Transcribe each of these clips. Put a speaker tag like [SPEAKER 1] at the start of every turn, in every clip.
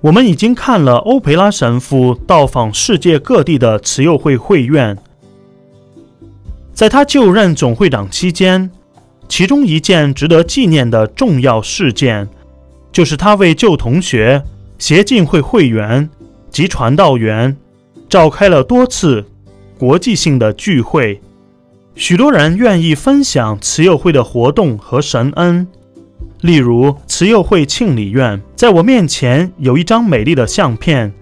[SPEAKER 1] 我们已经看了欧培拉神父到访世界各地的慈幼会会院，在他就任总会长期间，其中一件值得纪念的重要事件，就是他为旧同学、协进会会员及传道员召开了多次国际性的聚会，许多人愿意分享慈幼会的活动和神恩。例如，慈幼会庆礼院，在我面前有一张美丽的相片。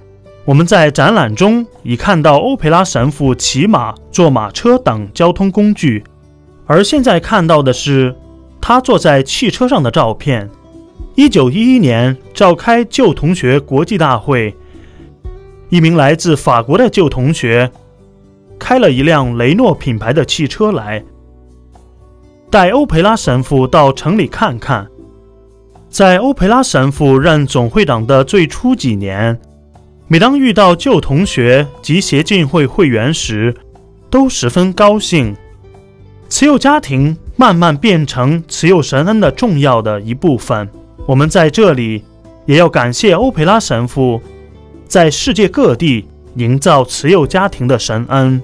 [SPEAKER 1] 我们在展览中已看到欧培拉神父骑马、坐马车等交通工具，而现在看到的是他坐在汽车上的照片。一九一一年召开旧同学国际大会，一名来自法国的旧同学开了一辆雷诺品牌的汽车来，带欧培拉神父到城里看看。在欧培拉神父任总会长的最初几年，每当遇到旧同学及协进会会员时，都十分高兴。慈幼家庭慢慢变成慈幼神恩的重要的一部分。我们在这里也要感谢欧培拉神父，在世界各地营造慈幼家庭的神恩。